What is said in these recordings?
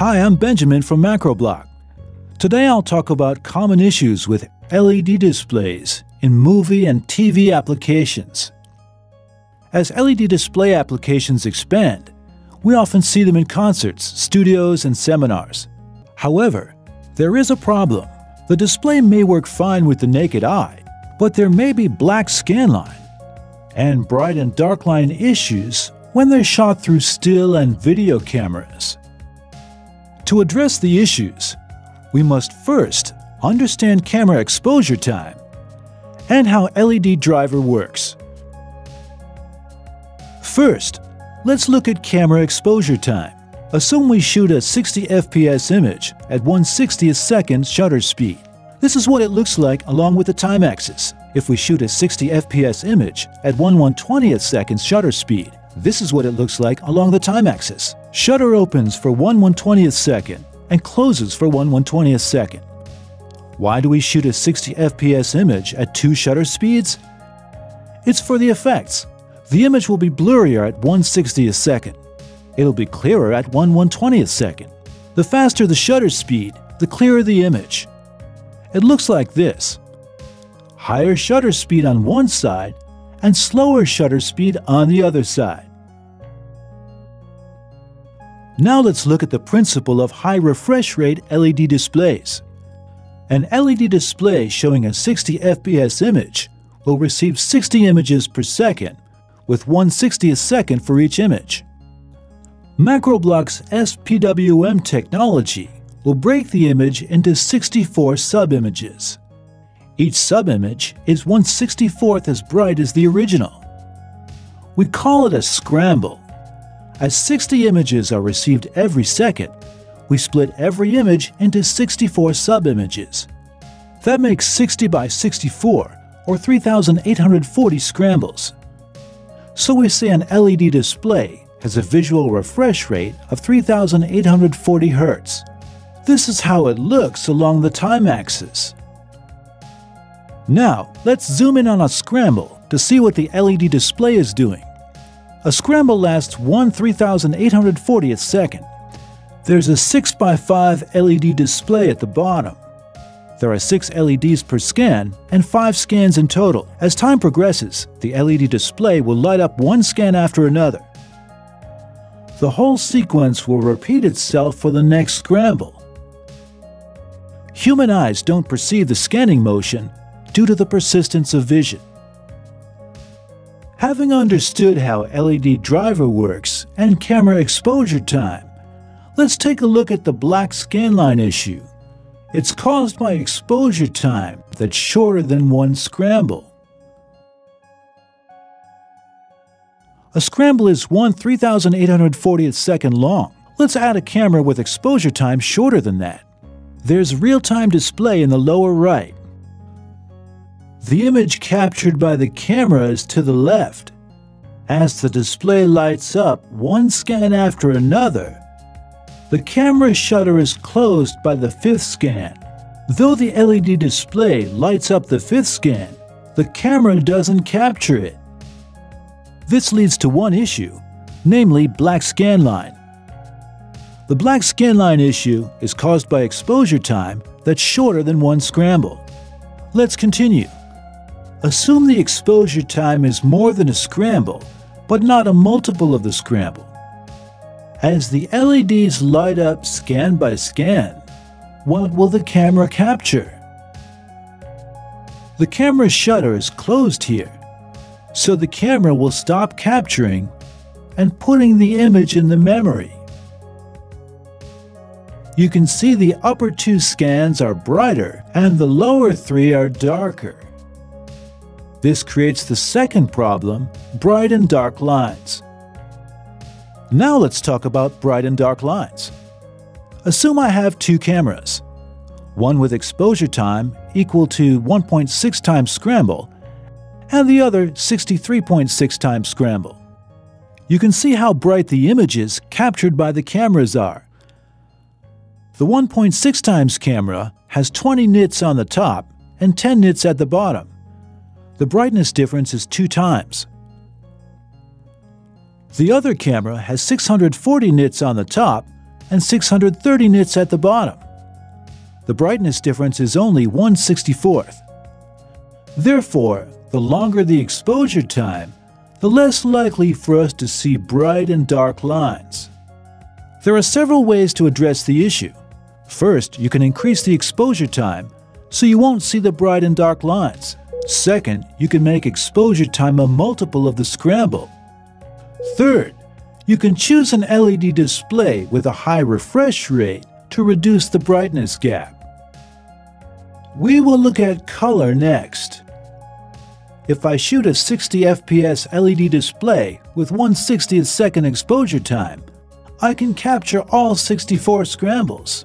Hi, I'm Benjamin from Macroblock. Today I'll talk about common issues with LED displays in movie and TV applications. As LED display applications expand, we often see them in concerts, studios, and seminars. However, there is a problem. The display may work fine with the naked eye, but there may be black scanline and bright and dark line issues when they're shot through still and video cameras. To address the issues, we must first understand camera exposure time and how LED driver works. First, let's look at camera exposure time. Assume we shoot a 60 fps image at 1 60th second shutter speed. This is what it looks like along with the time axis. If we shoot a 60 fps image at 1 120th second shutter speed, this is what it looks like along the time axis. Shutter opens for 1 120th second and closes for 1 120th second. Why do we shoot a 60 fps image at two shutter speeds? It's for the effects. The image will be blurrier at 1 60th second. It'll be clearer at 1 120th second. The faster the shutter speed, the clearer the image. It looks like this. Higher shutter speed on one side and slower shutter speed on the other side. Now let's look at the principle of high refresh rate LED displays. An LED display showing a 60 fps image will receive 60 images per second, with 1 60th second for each image. Macroblock's SPWM technology will break the image into 64 subimages. Each subimage is 1 64th as bright as the original. We call it a scramble. As 60 images are received every second, we split every image into 64 subimages. That makes 60 by 64, or 3,840 scrambles. So we say an LED display has a visual refresh rate of 3,840 Hz. This is how it looks along the time axis. Now, let's zoom in on a scramble to see what the LED display is doing. A scramble lasts 1 3840th second. There's a 6x5 LED display at the bottom. There are 6 LEDs per scan and 5 scans in total. As time progresses, the LED display will light up one scan after another. The whole sequence will repeat itself for the next scramble. Human eyes don't perceive the scanning motion due to the persistence of vision. Having understood how LED driver works and camera exposure time, let's take a look at the black scanline issue. It's caused by exposure time that's shorter than one scramble. A scramble is 1 3840th second long. Let's add a camera with exposure time shorter than that. There's real-time display in the lower right. The image captured by the camera is to the left. As the display lights up one scan after another, the camera shutter is closed by the fifth scan. Though the LED display lights up the fifth scan, the camera doesn't capture it. This leads to one issue, namely black scan line. The black scan line issue is caused by exposure time that's shorter than one scramble. Let's continue. Assume the exposure time is more than a scramble, but not a multiple of the scramble. As the LEDs light up scan by scan, what will the camera capture? The camera shutter is closed here, so the camera will stop capturing and putting the image in the memory. You can see the upper two scans are brighter and the lower three are darker. This creates the second problem, bright and dark lines. Now let's talk about bright and dark lines. Assume I have two cameras, one with exposure time equal to 1.6 times scramble, and the other 63.6 times scramble. You can see how bright the images captured by the cameras are. The 1.6 times camera has 20 nits on the top and 10 nits at the bottom the brightness difference is two times. The other camera has 640 nits on the top and 630 nits at the bottom. The brightness difference is only 1 64th. Therefore, the longer the exposure time, the less likely for us to see bright and dark lines. There are several ways to address the issue. First, you can increase the exposure time so you won't see the bright and dark lines. Second, you can make exposure time a multiple of the scramble. Third, you can choose an LED display with a high refresh rate to reduce the brightness gap. We will look at color next. If I shoot a 60 FPS LED display with 1 60th second exposure time, I can capture all 64 scrambles.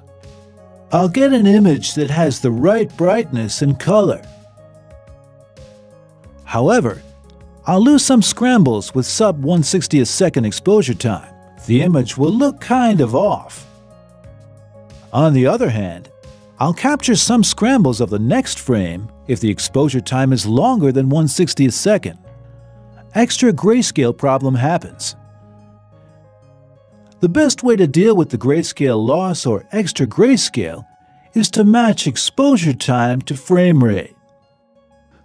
I'll get an image that has the right brightness and color. However, I'll lose some scrambles with sub 160th second exposure time. The image will look kind of off. On the other hand, I'll capture some scrambles of the next frame if the exposure time is longer than 1 60th second. Extra grayscale problem happens. The best way to deal with the grayscale loss or extra grayscale is to match exposure time to frame rate.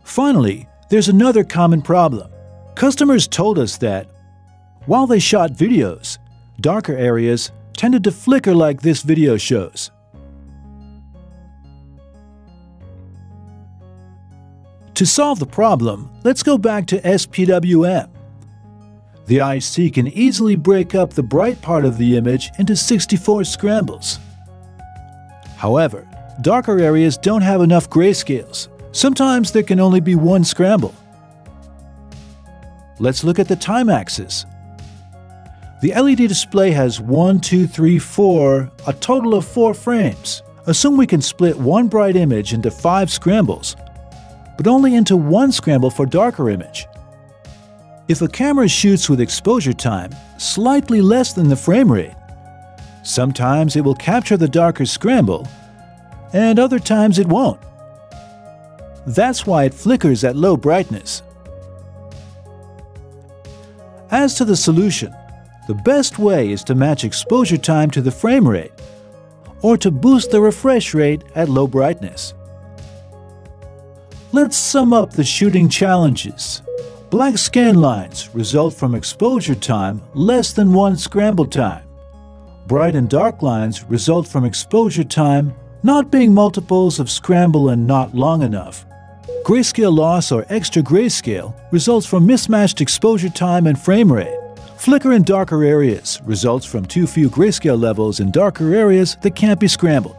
Finally, there's another common problem. Customers told us that while they shot videos, darker areas tended to flicker like this video shows. To solve the problem, let's go back to SPWM. The IC can easily break up the bright part of the image into 64 scrambles. However, darker areas don't have enough grayscales. Sometimes there can only be one scramble. Let's look at the time axis. The LED display has 1, 2, 3, 4, a total of 4 frames. Assume we can split one bright image into 5 scrambles but only into one scramble for darker image. If a camera shoots with exposure time slightly less than the frame rate, sometimes it will capture the darker scramble, and other times it won't. That's why it flickers at low brightness. As to the solution, the best way is to match exposure time to the frame rate, or to boost the refresh rate at low brightness. Let's sum up the shooting challenges. Black scan lines result from exposure time less than one scramble time. Bright and dark lines result from exposure time not being multiples of scramble and not long enough. Grayscale loss or extra grayscale results from mismatched exposure time and frame rate. Flicker in darker areas results from too few grayscale levels in darker areas that can't be scrambled.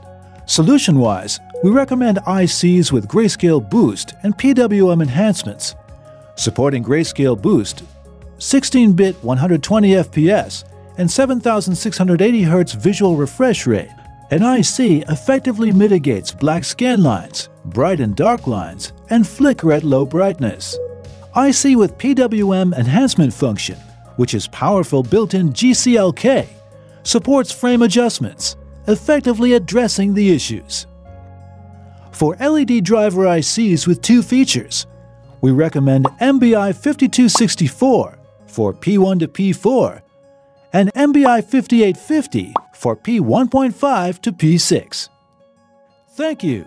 Solution-wise, we recommend ICs with Grayscale Boost and PWM enhancements. Supporting Grayscale Boost, 16-bit 120 FPS, and 7680 Hz visual refresh rate, an IC effectively mitigates black scan lines, bright and dark lines, and flicker at low brightness. IC with PWM enhancement function, which is powerful built-in GCLK, supports frame adjustments, effectively addressing the issues. For LED driver ICs with two features, we recommend MBI 5264 for P1 to P4 and MBI 5850 for P1.5 to P6. Thank you.